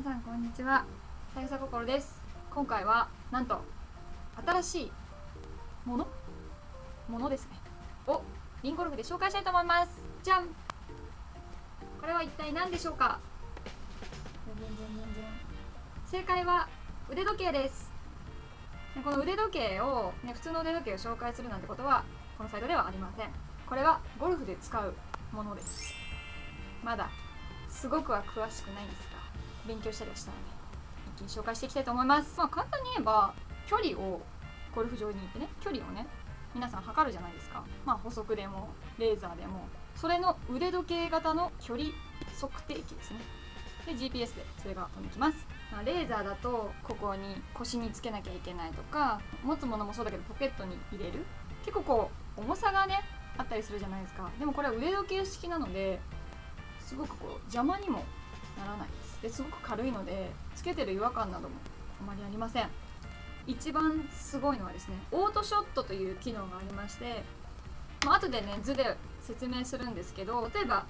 皆さんこんにちは。さゆさ心です。今回はなんと新しいもの？ものですね。をリンゴルフで紹介したいと思います。じゃん。これは一体何でしょうか？正解は腕時計です。でこの腕時計を、ね、普通の腕時計を紹介するなんてことはこのサイトではありません。これはゴルフで使うものです。まだすごくは詳しくないんですが。勉強したりはしたので一気に紹介していきたいと思います。まあ簡単に言えば距離をゴルフ場に行ってね距離をね皆さん測るじゃないですか。まあ補足でもレーザーでもそれの腕時計型の距離測定器ですね。で GPS でそれが飛んできます、ま、レーザーだとここに腰につけなきゃいけないとか持つものもそうだけどポケットに入れる。結構こう重さがねあったりするじゃないですか。でもこれは腕時計式なのですごくこう邪魔にもならない。ですごく軽いのでつけてる違和感などもあまりありません。一番すごいのはですねオートショットという機能がありましてまあ後でね図で説明するんですけど例えば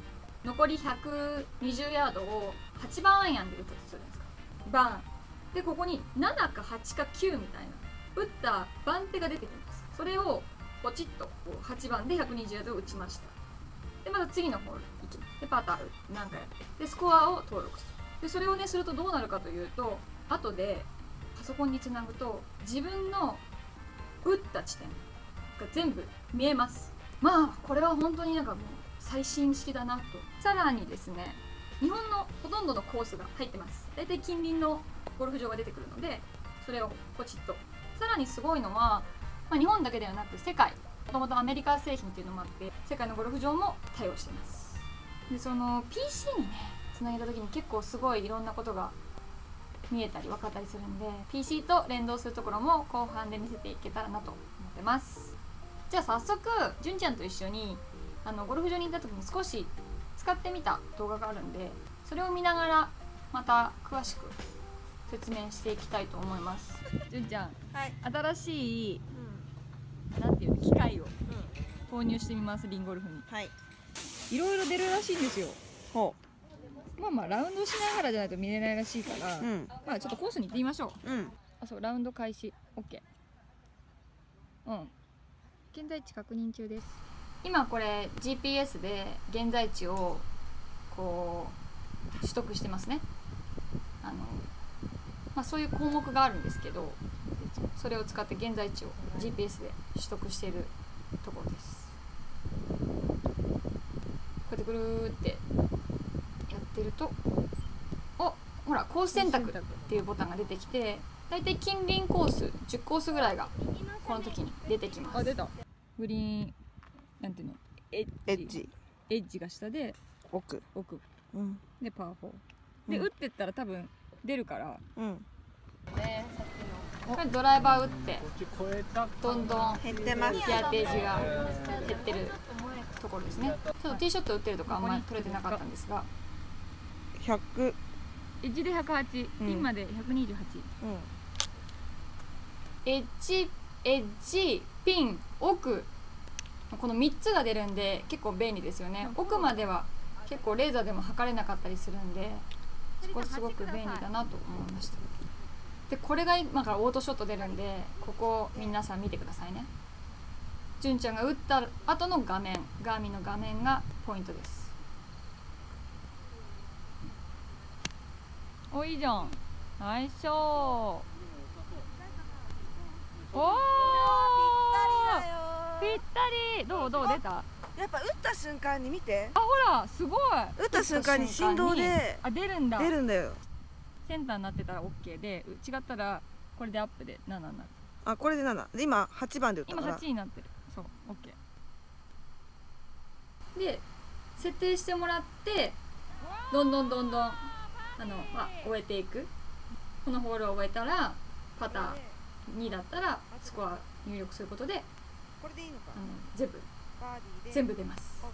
残り120ヤードを8番アイアンで打ったとするんですか。バーン。でここに7か8か9みたいな打った番手が出てきます。それをポチッと8番で120ヤード打ちました。でまた次のホール行きます。でパター何回やって。でスコアを登録する。でそれをねするとどうなるかというと後でパソコンにつなぐと自分の打った地点が全部見えます。まあこれは本当になんかもう最新式だなと。さらにですね日本のほとんどのコースが入ってます。大体近隣のゴルフ場が出てくるのでそれをポチッと。さらにすごいのは、まあ、日本だけではなく世界。もともとアメリカ製品っていうのもあって世界のゴルフ場も対応してます。でその PC にねつなげた時に結構すごいいろんなことが見えたり分かったりするんで PC と連動するところも後半で見せていけたらなと思ってます。じゃあ早速純ちゃんと一緒にあのゴルフ場に行った時に少し使ってみた動画があるんでそれを見ながらまた詳しく説明していきたいと思います。純ちゃん、はい、新しい、うん、なんていうの機械を投入してみますリンゴルフに。はい。いろいろ出るらしいんですよ。ほまあまあラウンドしながらじゃないと見れないらしいから、ううん。まあちょっとコースに行ってみましょう。うん。あそうラウンド開始。OK うん。現在地確認中です。今これ GPS で現在地をこう取得してますね。あのまあそういう項目があるんですけどそれを使って現在地を GPS で取得しているところです。こうやってぐるーってやってるとおほらコース選択っていうボタンが出てきて大体近隣コース10コースぐらいがこの時に出てきます。あ出た。グリーンなんていうの？エッジ。エッジ。エッジが下で奥。奥。うん。でパー4で、うん。打ってったら多分出るから。うん。これドライバー打ってどんどん減ってます。ヤーテージが減ってるところですね。ちょっとティーショット打ってるとかあんまり取れてなかったんですが100エッジで108、うん。ピンまで128うエッジエッジピン奥。この3つが出るんで結構便利ですよね。奥までは結構レーザーでも測れなかったりするんでそこすごく便利だなと思いました。でこれが今からオートショット出るんでここ皆さん見てくださいね。純ちゃんが打った後の画面ガーミンの画面がポイントですおいいじゃん。ナイスショー。おおぴったりどうどう出た？やっぱ打った瞬間に見て。あほらすごい。打った瞬間に振動であ出るんだ。出るんだよ。センターになってたら OK でう違ったらこれでアップで7にな。るあこれで7で今8番で打った今から8になってる。そう OK で設定してもらってどんどんどんどんあの、まあ、終えていく。このホールを終えたらパター2だったらスコア入力することで全部。全部出ます。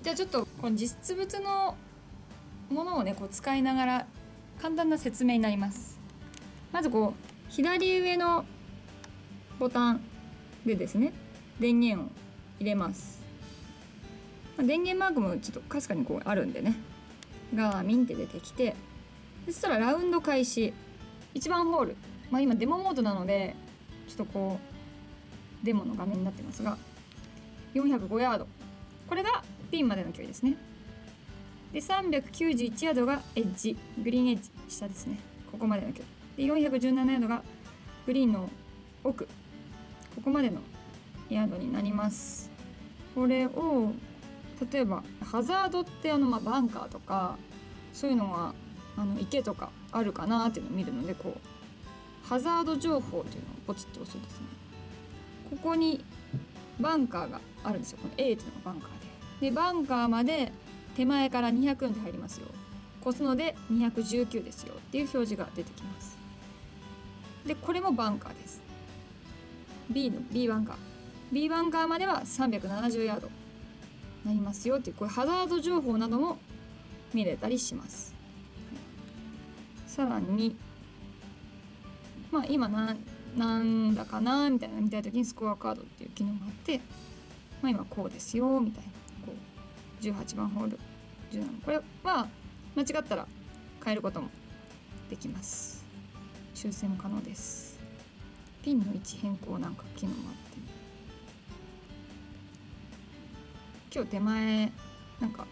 じゃあちょっとこの実物のものをねこう使いながら簡単な説明になります。まずこう左上のボタンでですね電源を入れます。まあ電源マークもちょっとかすかにこうあるんでねガーミンって出てきてそしたらラウンド開始。1番ホール、まあ、今デモモードなのでちょっとこうデモの画面になってますが405ヤード。これがピンまでの距離ですね。で391ヤードがエッジ。グリーンエッジ下ですね。ここまでの距離。で417ヤードがグリーンの奥。ここまでのヤードになります。これを例えばハザードってあのまあバンカーとかそういうのがあの池とかあるかなっていうのを見るのでこうハザード情報というのをポチッと押すとですねここにバンカーがあるんですよ。この A っていうのがバンカーで。でバンカーまで手前から204で入りますよ。越すので219ですよ。っていう表示が出てきます。でこれもバンカーです。B の B バンカー。B バンカーまでは370ヤード。なりますよっていうこれハザード情報なども見れたりします。さらにまあ今ななんだかなみたいな見たい時にスコアカードっていう機能があって、まあ、今こうですよみたいなこう18番ホール17これは間違ったら変えることもできます。修正も可能です。ピンの位置変更なんか機能もあって。今日手前なんか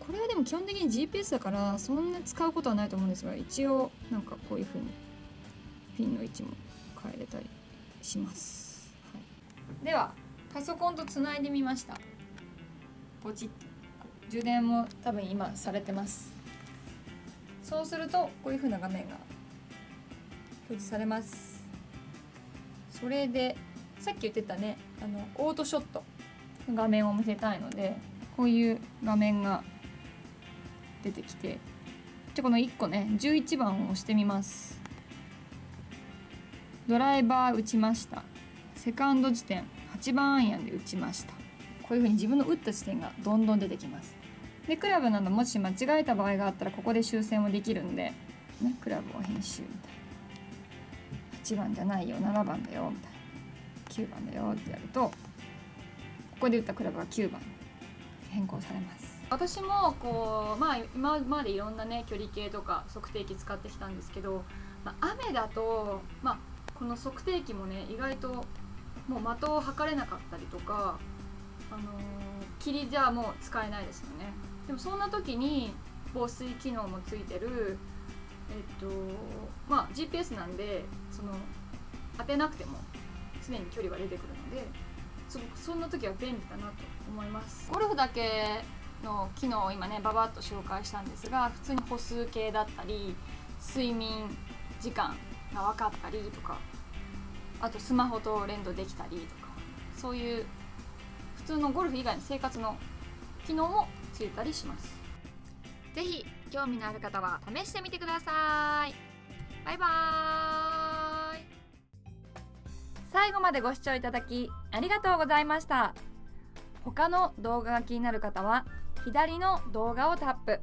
これはでも基本的に GPS だからそんな使うことはないと思うんですが一応なんかこういう風にピンの位置も変えれたりします、はい、ではパソコンとつないでみました。ポチッと。充電も多分今されてます。そうするとこういう風な画面が表示されます。それでさっき言ってたねあのオートショット。画面を見せたいのでこういう画面が出てきてじゃこの1個ね11番を押してみます。ドライバー打ちました。セカンド地点8番アイアンで打ちました。こういう風に自分の打った地点がどんどん出てきます。でクラブなどもし間違えた場合があったらここで修正もできるんで、ね、クラブを編集みたいな。8番じゃないよ7番だよみたいな。9番だよってやるとここで打ったクラブが9番変更されます。私もこうまあ今までいろんなね距離計とか測定器使ってきたんですけど、まあ、雨だと、まあ、この測定器もね意外ともう的を測れなかったりとか、あのー霧じゃもう使えないですよね。でもそんな時に防水機能もついてるえっとまあ GPS なんでその当てなくても常に距離は出てくるのですごくそんな時は便利だなと思います。ゴルフだけの機能を今ねババッと紹介したんですが普通に歩数計だったり睡眠時間が分かったりとかあとスマホと連動できたりとかそういう普通のゴルフ以外の生活の機能もついたりします。ぜひ興味のある方は試してみてください。バイバーイ最後までご視聴いただきありがとうございました。他の動画が気になる方は左の動画をタップ。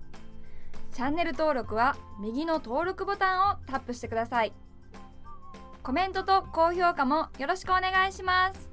チャンネル登録は右の登録ボタンをタップしてください。コメントと高評価もよろしくお願いします。